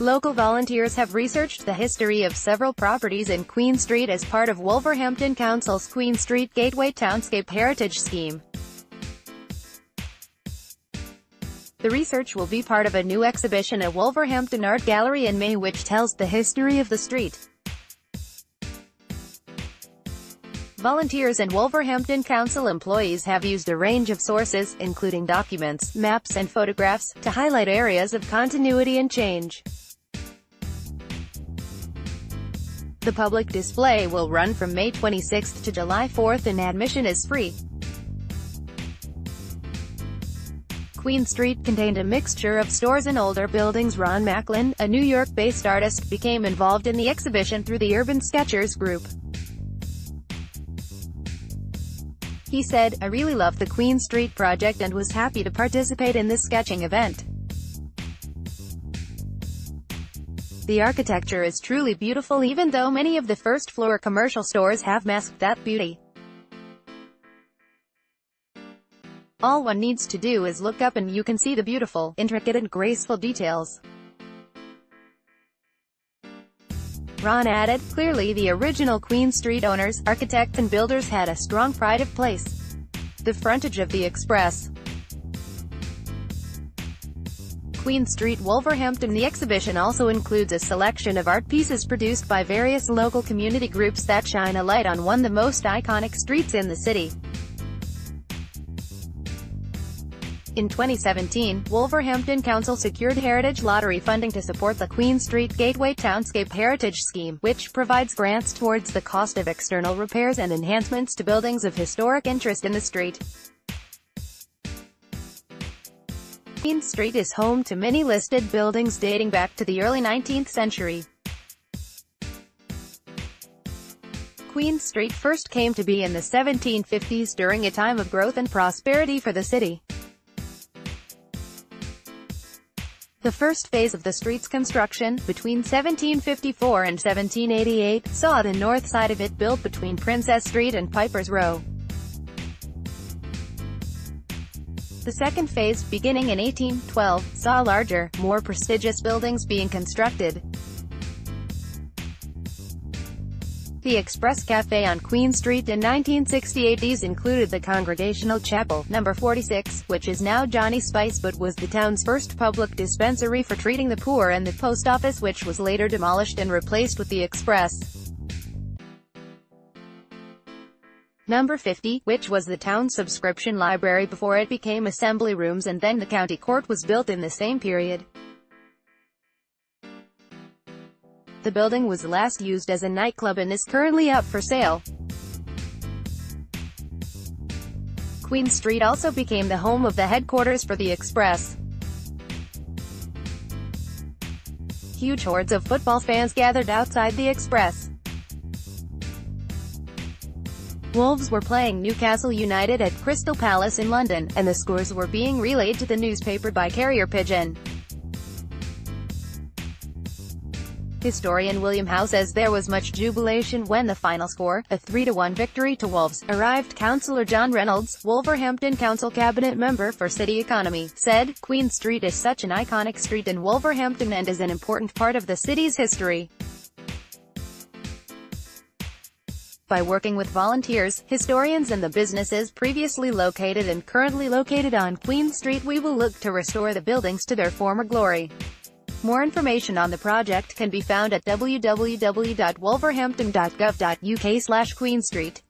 Local volunteers have researched the history of several properties in Queen Street as part of Wolverhampton Council's Queen Street Gateway Townscape Heritage Scheme. The research will be part of a new exhibition at Wolverhampton Art Gallery in May which tells the history of the street. Volunteers and Wolverhampton Council employees have used a range of sources, including documents, maps and photographs, to highlight areas of continuity and change. The public display will run from May 26 to July 4 and admission is free. Queen Street contained a mixture of stores and older buildings Ron Macklin, a New York-based artist, became involved in the exhibition through the Urban Sketchers group. He said, I really loved the Queen Street project and was happy to participate in this sketching event. The architecture is truly beautiful even though many of the first-floor commercial stores have masked that beauty. All one needs to do is look up and you can see the beautiful, intricate and graceful details. Ron added, clearly the original Queen Street owners, architects and builders had a strong pride of place. The frontage of the Express. Queen Street, Wolverhampton The exhibition also includes a selection of art pieces produced by various local community groups that shine a light on one of the most iconic streets in the city. In 2017, Wolverhampton Council secured Heritage Lottery funding to support the Queen Street Gateway Townscape Heritage Scheme, which provides grants towards the cost of external repairs and enhancements to buildings of historic interest in the street. Queen Street is home to many listed buildings dating back to the early 19th century. Queen Street first came to be in the 1750s during a time of growth and prosperity for the city. The first phase of the street's construction, between 1754 and 1788, saw the north side of it built between Princess Street and Piper's Row. The second phase, beginning in 1812, saw larger, more prestigious buildings being constructed. the Express Cafe on Queen Street in 1968. These included the Congregational Chapel, number 46, which is now Johnny Spice but was the town's first public dispensary for treating the poor and the post office which was later demolished and replaced with the Express. Number 50, which was the town's subscription library before it became assembly rooms and then the county court was built in the same period. The building was last used as a nightclub and is currently up for sale. Queen Street also became the home of the headquarters for the Express. Huge hordes of football fans gathered outside the Express. Wolves were playing Newcastle United at Crystal Palace in London, and the scores were being relayed to the newspaper by carrier pigeon. Historian William Howe says there was much jubilation when the final score, a 3-1 victory to Wolves, arrived. Councillor John Reynolds, Wolverhampton Council Cabinet member for City Economy, said, Queen Street is such an iconic street in Wolverhampton and is an important part of the city's history. By working with volunteers, historians and the businesses previously located and currently located on Queen Street we will look to restore the buildings to their former glory. More information on the project can be found at www.wolverhampton.gov.uk slash Queen Street.